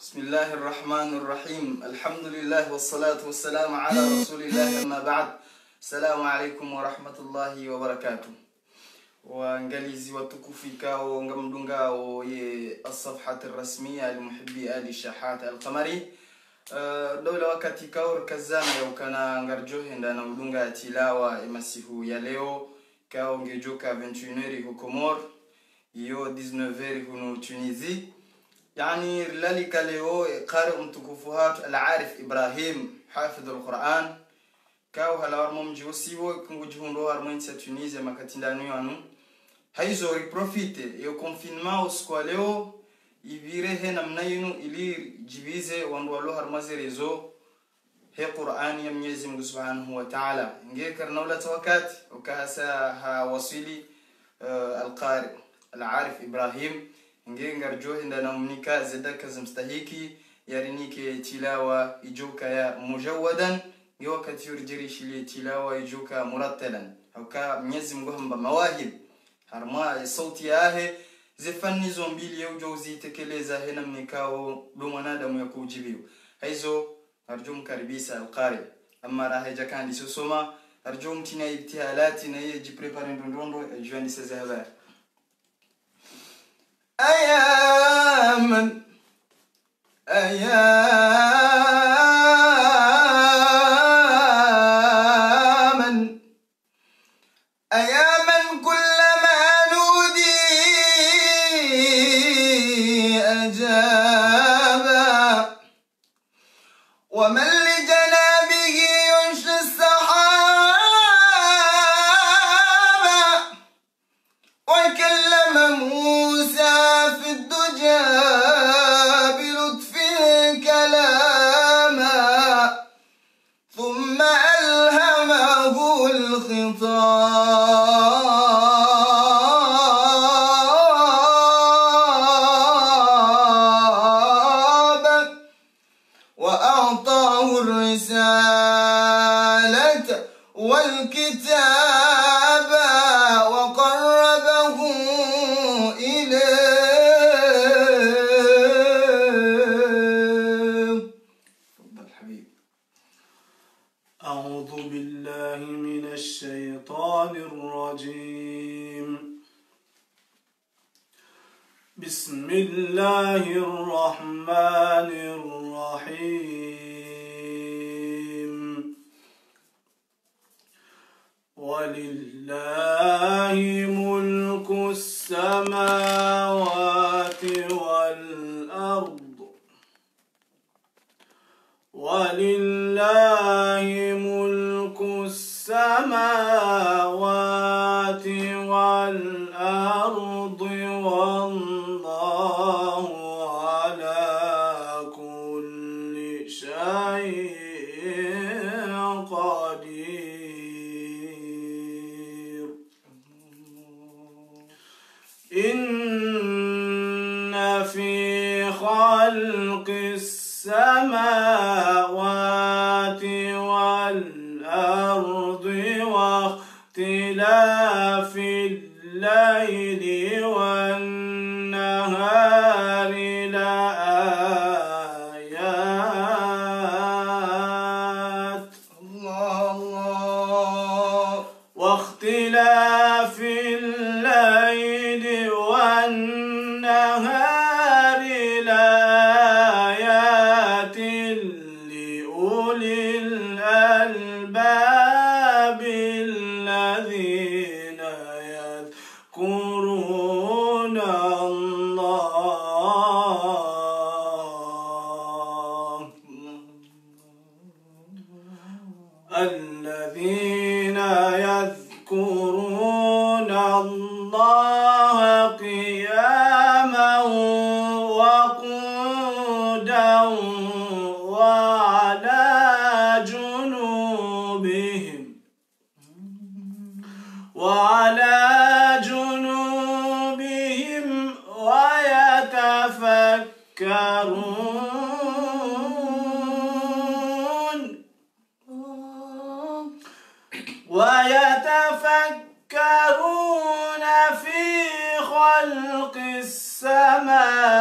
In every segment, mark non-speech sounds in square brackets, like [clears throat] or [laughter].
بسم الله الرحمن الرحيم الحمد لله والصلاة والسلام على رسول الله أما بعد السلام عليكم ورحمة الله وبركاته وانجليزي وتكفيكا ونغمدونغا ye الصفحة الرسمية لمحبي آل الشحات القمري dole wakati kaur kazana ya ukana ngarjohe ndana mdunga tilawa emasihu ya leo. Kao ngejoka 21 huko Komor iyo 19 huno Tunisie يعني لذلك هو قارئ تكوفهات العارف إبراهيم حافظ القرآن. كاو هلا أرمم جوسيو كم وجهون رو أرمم ساتونيزي ما كتين دانيو أنو. هاي زوري بروفيت يو كونفينما وسكواليو يبيري هنا منينو إلي جبيزي وانوالو هرمزي ريزو. هي قرآن يميزي من سبحانه وتعالى. نجي كرنو لتوكات وكاسا ها وصيلي آه، القارئ العارف إبراهيم. Nge ngarjo hinda namnika zedaka zimstahiki yarinike tilawa ijuka ya mujawwadan nge wakati yurjiri shili tilawa ijuka murattalan hauka Mwenyezi Mungu hamba mawahib harma sauti yahe zifanizo mbili ya ujo uzitekeleza hena mnikao do mwanadamu ya kujibiwa haizo arjo mkaribisa alqari amma raha jakandi sosoma arjo mtina ibtihalati na yeye jiprepare ndondondo sasa habari خلق السماوات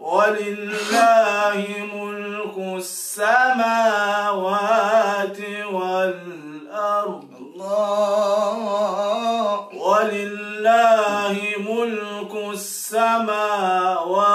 ولله ملك السماوات والأرض. ولله ملك السماوات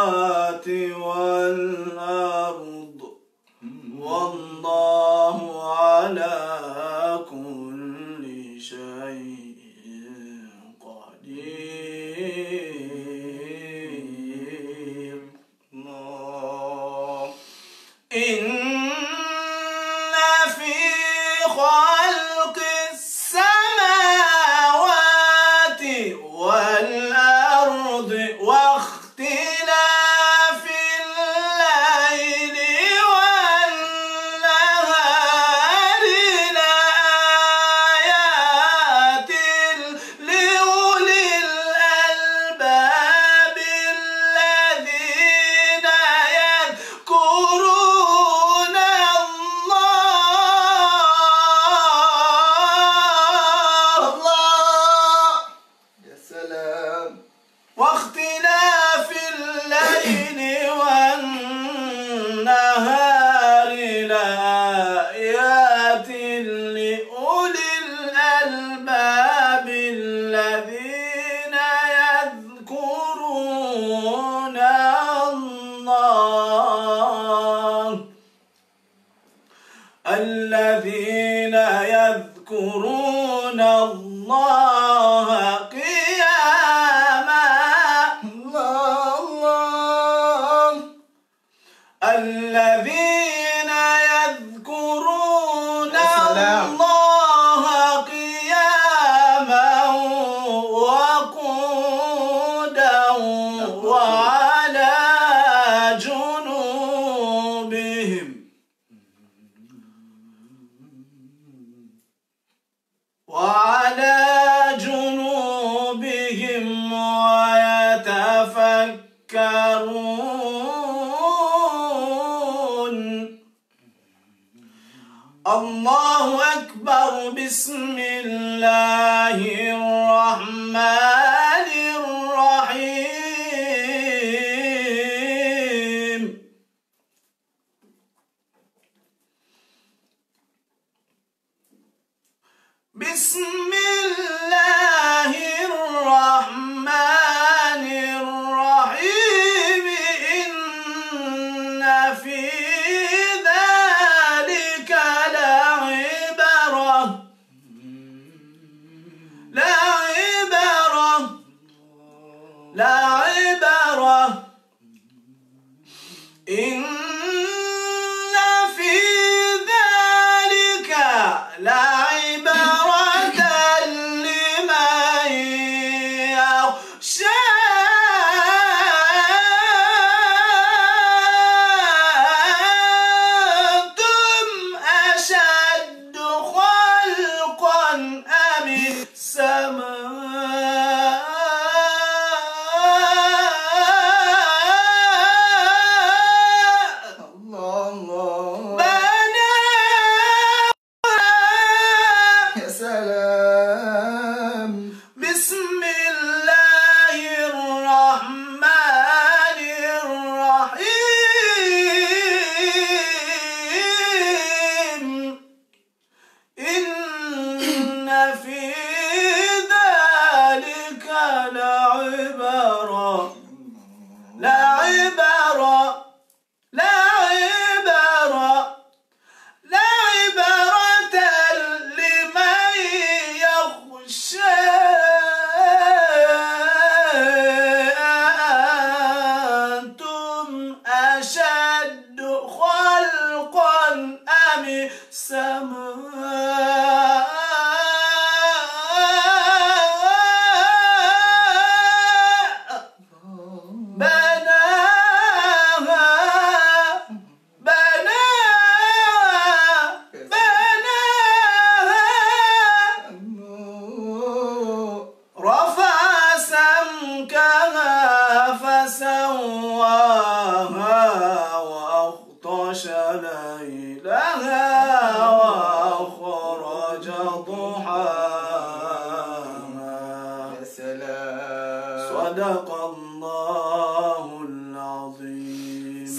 بسم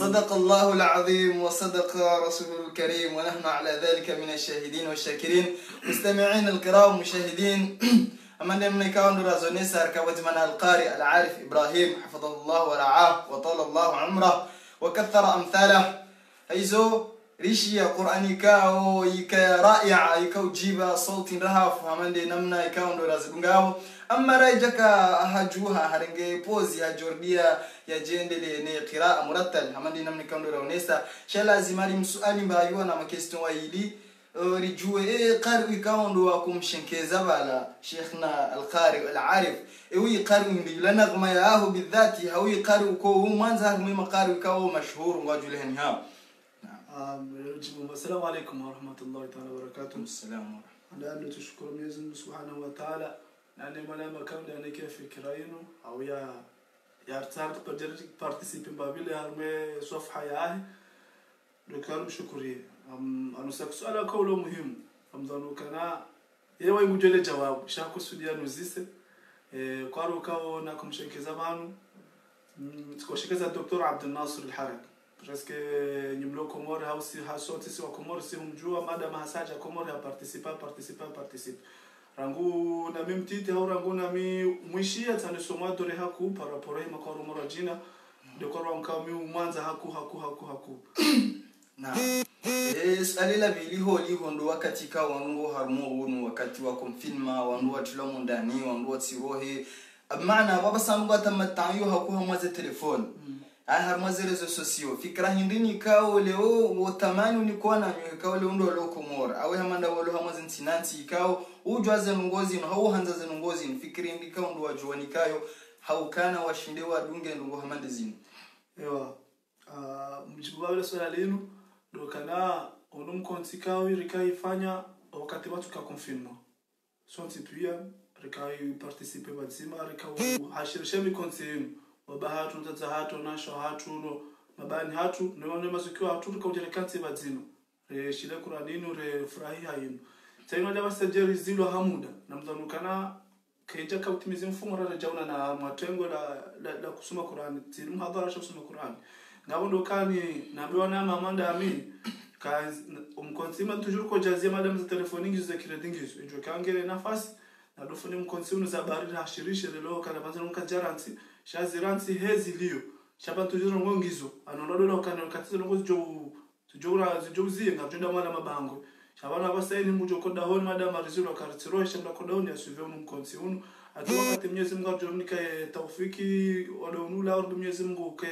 صدق الله العظيم وصدق رسوله الكريم ونحن على ذلك من الشاهدين والشاكرين. مستمعين الكرام مشاهدين أمن من كون رازونيسا ركبت من القارئ العارف إبراهيم حفظه الله ورعاه وطال الله عمره وكثر أمثاله. أيزو rishi ya Qur'ani kao ika ra'iya ika ujiba sauti raha fahamande namna ika ndo razibungao amma raijaka hajuha harenge pozi ya jordia ya jendele ne qiraa murattal hamande namna ika ndo raonesa shala zimari msuali mbayuwa na makestio waili uh, e, rijue e qarwi kao ndo wa kumshenkeza bala sheikhna al-qari al-arif. Ewi qarwi mbiyula nagma yahu bidhati hawi qarwi ko mwanza harmi maqarwi kao mashhur ngwajulehni hapo السلام عليكم ورحمة الله تعالى وبركاته. السلام. ورحمة الله أنا أشكر ميزن سبحانه وتعالى. لأني ملا مكان لأني أنا كراينو أو يا يا أنا بجرد بارتيسيب بابيلي هرمي أنا يا أهي لكارو شكري. أم أنا سأسأل كولو مهم. أم ظنو كنا يوا يمجل جواب؟ شاكو سوديا نزيس كارو إيه، كاو ناكم شكي Juske nyimlo Komori hau si hasote si wa Komori si humjua madam hasaja Komori ha participa participa participa. Rangu na mi mtite hau rangu na mi mwishia tani soma dore haku paraporo hima kwa rumora jina. Ndio kwa rangu mi umwanza haku haku haku haku. [coughs] na eh, yes alila viliho liho ndo wakati ka wango harmo wono wakati wa konfinma wango watulamo ndani wango watsirohe Mana, baba sangu atamatayo hakuha mwaze telefoni mm ay harmaze zo sosio fikra hindini kawo leo wotamani ni na nyo kawo leo ndo loko mora awe hamanda wolo hamaze ntinanti ujwa ujwaze nungozi no hau hanza ze nungozi fikri ndi kawo ndo wajuani kayo haukana washinde wadunge ndungo hamande zino ewa uh, mjibu wale swala lenu ndo kana ono mkonti kawi rikaifanya wakati watu ka confirma sonti pia rikai participe bazima rikau hashirishe konti yenu baba hathu mdzadza hathu anasho hathu uno mabani hathu nione mazukiwa hathu tukaunjelekatsi vadzino reshile kuraninu refurahiha inu tsaino lya vasenjeri zilwa hamuda namdzanukana kenja kautimizi mfumo rarajauna na mwatengo la, la, la kusoma Qur'an tsiri mhadhara sha kusoma Qur'an ngabo ndokani nambiwa na mamanda amini umkonsima tujuru ko jazia madam za telefoni ngizo za kiredi ngizo injo kangere nafasi na nadofuni mkonsima za barira hashirishe lelo kana banza nuka jaranti xaziransi heziliyo xapantujirongo ngizo. Anonadola ukanelo katisonongo zijouziye ngabjenda mwana mabangwe. Xavana vasaini mujokoda honi madamarisiwa karitsiro xamlakoda honi yasuve unu mkonsi unu ati [clears throat] wakati mnyezi mungu ajornike taufiki wade unula ordu mnyezi mungu ke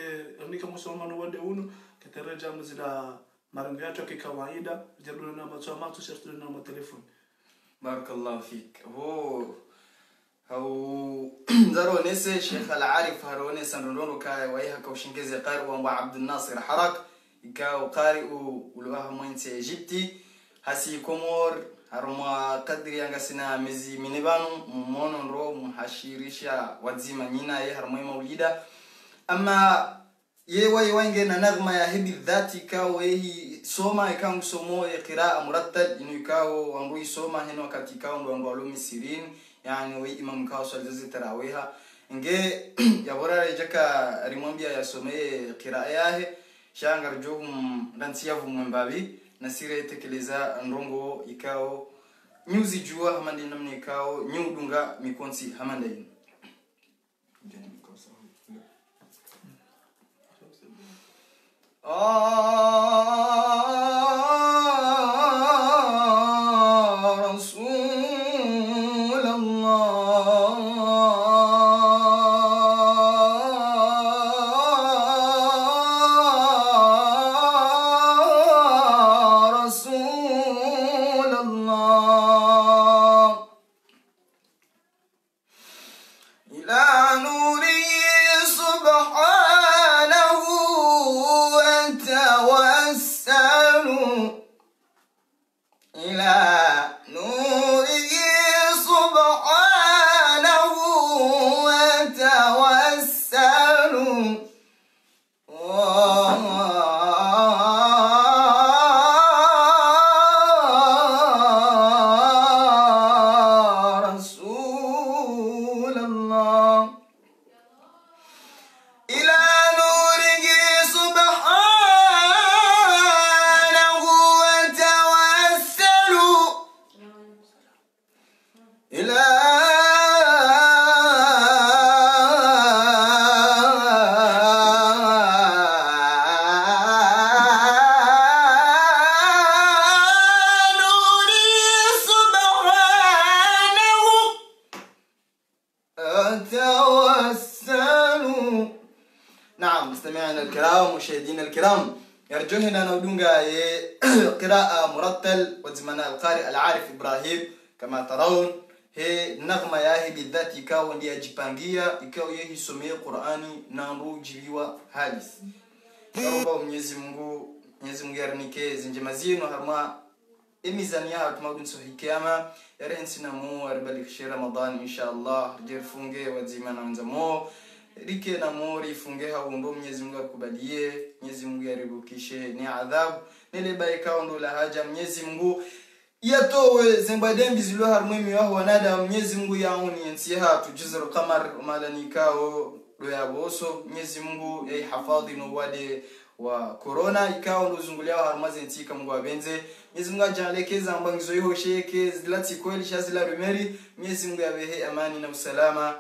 rnike musolomanu wade unu ketereja muzila marengo yacho ya kikawaida vijadulana matso amatu shertulana matelefoni barakallahu fik. Oh. هو [clears throat] زارونيس شيخ العارف هاروني سنرونو كا ويها كوشنكيزي قاري وانبا عبد الناصر حرق كاو قاري ولوها مينس ايجيبتي. هسي كومور haruma kadiri yanga sina mizi minibanu mumono nro muhashirisha wazima nyina ye haruma maulida ama yewa yewange na nagma ya hibi dhati kawo yehi soma ikangu somo ye qiraa murattab inu kawo wangu soma heno wakati ndo wangu alumi sirini yani we imam kawa swali zizi tarawiha nge [clears throat] yabora jaka rimwambia yasomee qiraa yahe. Shangar johum rantsiyavu mwembabi. Nasire tekeleza ndongo ikao. Nyuzi jua hamandi namne ikao. Nyudunga mikonsi hamanda yin آه kama taraun he nagma yahi bidhati ikawa ndiye ajipangia ikawa yeye isomee Qur'ani na ndujiliwa hadith naomba Mwenyezi Mungu Mwenyezi Mungu yarinike zinjema zino harma emizani ya hatuma udunso hikama yarensi na mu arbali kishira Ramadan inshallah jirfunge wazima na wenzamo rike na mori funge haumbo Mwenyezi Mungu akubalie Mwenyezi Mungu yaribukishe ni adhabu. Nile baika ndo la haja Mwenyezi Mungu yatowe zimbadembizilwe harimo imibaho wanadamu mwezi mungu ya uni yauniensiye hatu. Jizero kamar madanikawo doyaboso mwezi mungu ya hafadhi no wade wa corona. Ikawa ndozunguliao harumazentika mungu abenze mwezi mungu ajaleke zamba ngizo iho sheke yihosheke zilatsikweli shazila rumeri. Mwezi mungu yabehe amani na usalama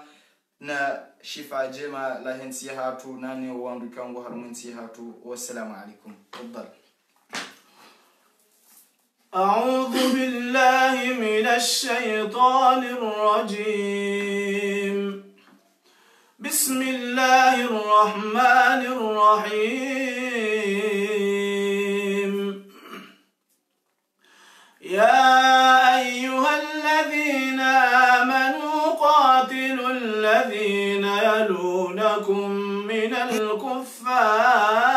na shifa jema la hensi hatu. Nani wa wandu ikangu harumensiye hatu. Wassalamu alaikum. Tafadhali أعوذ بالله من الشيطان الرجيم. بسم الله الرحمن الرحيم. يا أيها الذين آمنوا قاتلوا الذين يلونكم من الكفار.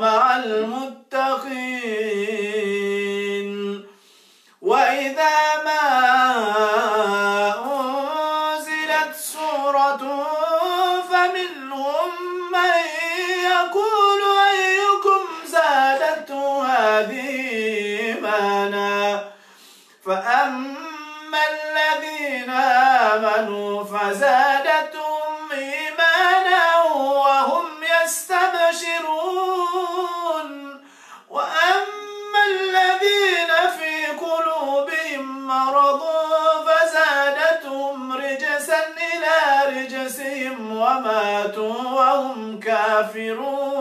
مع المتقين. وإذا ما أنزلت سورة فمنهم من يقول أيكم زادته هذه إيمانا؟ فأما الذين آمنوا فزادتهم وماتوا وهم كافرون.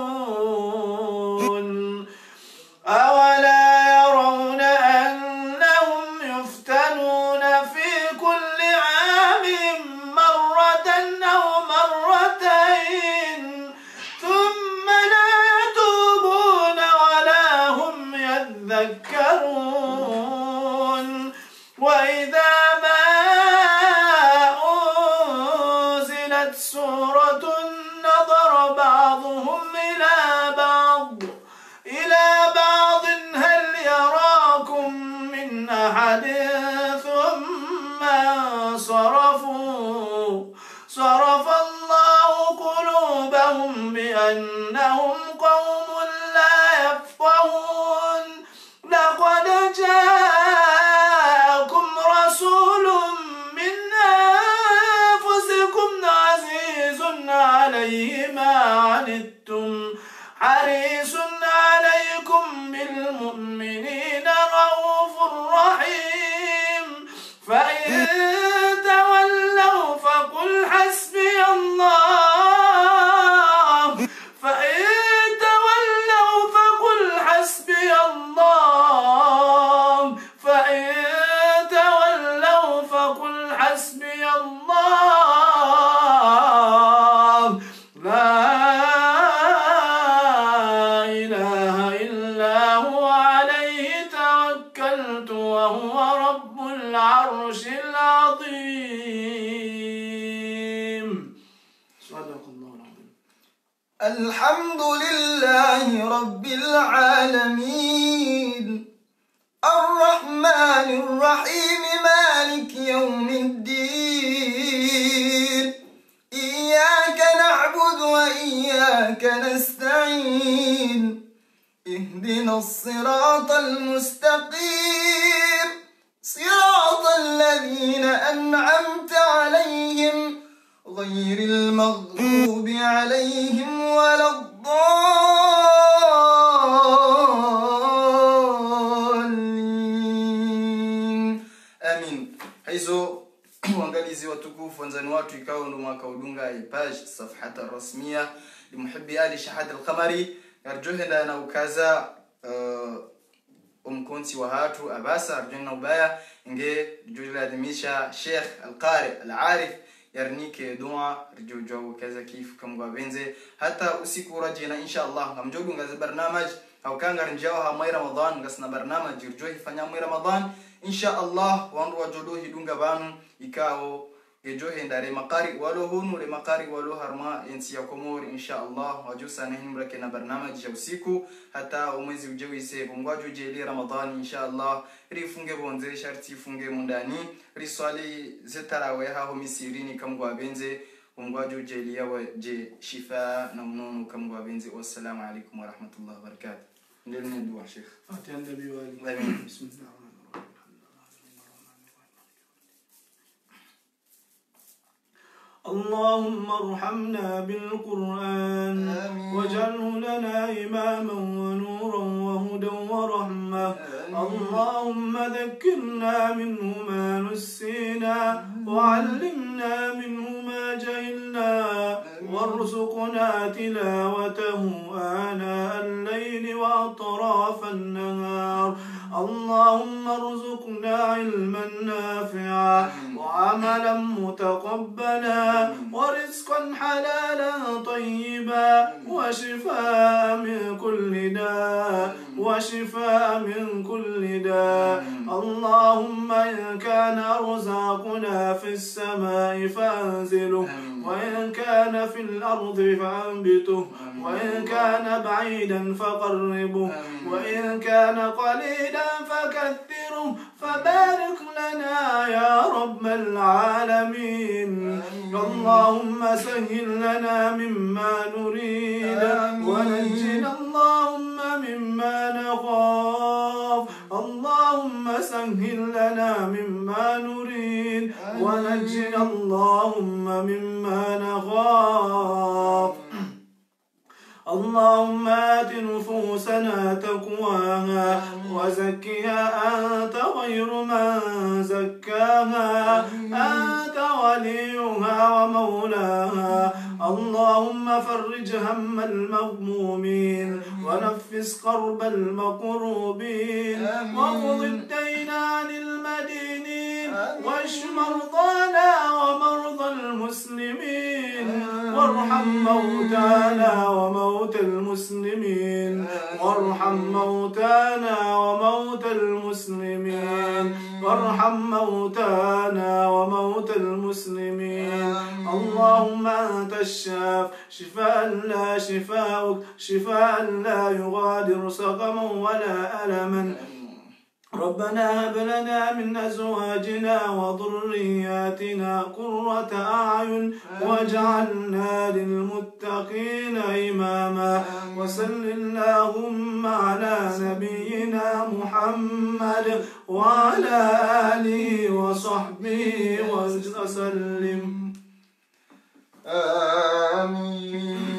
me. الدين. إياك نعبد وإياك نستعين. اهدنا الصراط المستقيم. كودونغا يباج الصفحة الرسمية لمحبي آلي شحات القمري. يرجوه لنا وكازا آه، أم كونسي وهاتو أباسا أرجونا وبايا إنجي جوج لادميشا شيخ القارئ العارف يرنيك دوعا رجو جو كذا كيف كم بينزي حتى أسيكو رجينا إن شاء الله. هم جوجو نغاز برنامج. أو كان نجاوها مي رمضان. نغسنا برنامج. يرجوه فنيا مي رمضان. إن شاء الله. وان رواجو دوهي دونغا بانو. يكاو gejo hendare makari walo hunu le makari walo harma ensi ya komori insha allah wajusa na himrake na barnamaj ya usiku hata umwezi ujewise bungwaju jeli ramadan insha allah rifunge bonze sharti funge mundani riswali zetarawe haho misirini kamgwa benze bungwaju jeli yawa je shifa na mnono kamgwa benze wassalamu alaikum warahmatullahi wabarakatuh ndeni dua sheikh وآله آمين. بسم الله الرحمن الرحيم اللهم ارحمنا بالقرآن آمين. واجعله لنا إماما ونورا وهدى ورحمة آمين. اللهم ذكرنا منه ما نسينا وعلمنا منه ما جهلنا وارزقنا تلاوته آناء الليل وأطراف النهار اللهم ارزقنا علما نافعا وعملا متقبلا ورزقا حلالا طيبا وشفاء من كل داء. وشفاء من كل داء. اللهم إن كان أرزاقنا في السماء فأنزله. وإن كان في الأرض فأنبته. وإن كان بعيدا فقربه. وإن كان قليلا فكثره فبارك لنا يا رب العالمين. اللهم سهل لنا مما نريد. ونجنا اللهم مما نخاف. اللهم سهل لنا مما نريد. ونجنا اللهم مما نخاف. اللهم آت نفوسنا تقواها وزكها أنت خير من زكاها. أنت وليها ومولاها. اللهم فرج هم المغمومين ونفس كرب المكروبين واقض الدين عن المدينين. واشف مرضانا ومرضى المسلمين. وارحم موتانا وموتى المسلمين. وارحم موتانا وموتى المسلمين. وارحم موتانا وموتى المسلمين. اللهم أنت الشاف. شفاء لا شفاؤك شفاء لا يغادر سقما ولا ألما. ربنا هب لنا من أزواجنا وذرياتنا قرة أعين واجعلنا للمتقين إماما. وسل اللهم على نبينا محمد وعلى آله وصحبه وسلم. آمين.